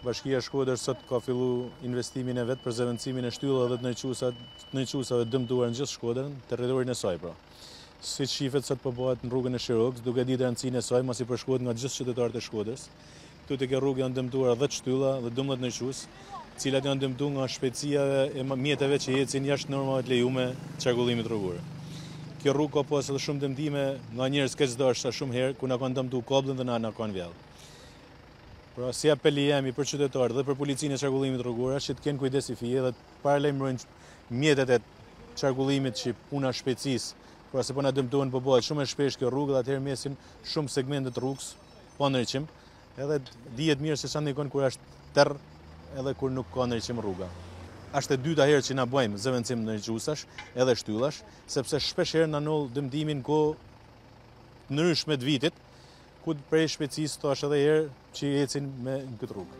Bashkia Shkodër sot ka fillu investimin e vet për zëvendësimin e shtyllave dhe të ndriçuesve të dëmtuar në gjithë Shkodrën, territorin e saj pra. Siç shifet sot po bahet në rrugën e Shirokës, duke ditë randësinë e saj, masi përshkohet nga gjithë qytetarët e Shkodrës, Këtu te kjo rrugë janë dëmtuar 10 shtylla dhe 12 ndriçues, të cilat janë dëmtu nga shpejtësia e mjeteve që ecin jashtë normave të lejuara të qarkullimit rrugor. Kjo rrugë ka pas edhe shumë dëmtime nga njerëz keqdashës shumë herë, ku na kanë dëmtu kabllin dhe na na kanë vjedhë. Pra, si apel i jemi për qytetarët dhe për policinë e qarkullimit rrugor është që të kenë kujdes i fije dhe të paralajmërojnë mjetet e qarkullimit për punë shpejtësisë, pra se po na dëmtohen, po bëhet shumë e shpeshtë kjo rrugë dhe atëherë mesin shumë segmente të rrugës. pa ndriçim, edhe dihet mirë se ça ndikon kur ashtë terr edhe kur nuk ka ndriçim rruga. Ashtë e dyta herë që na bajmë zëvendësim ndriçuesish edhe shtyllash, sepse shpesh herë na ndodh dëmtimi në kohë të ndryshme të vitit, ku prej shpejtësisë thashë edhe një herë që ecin me në këtë rrugë.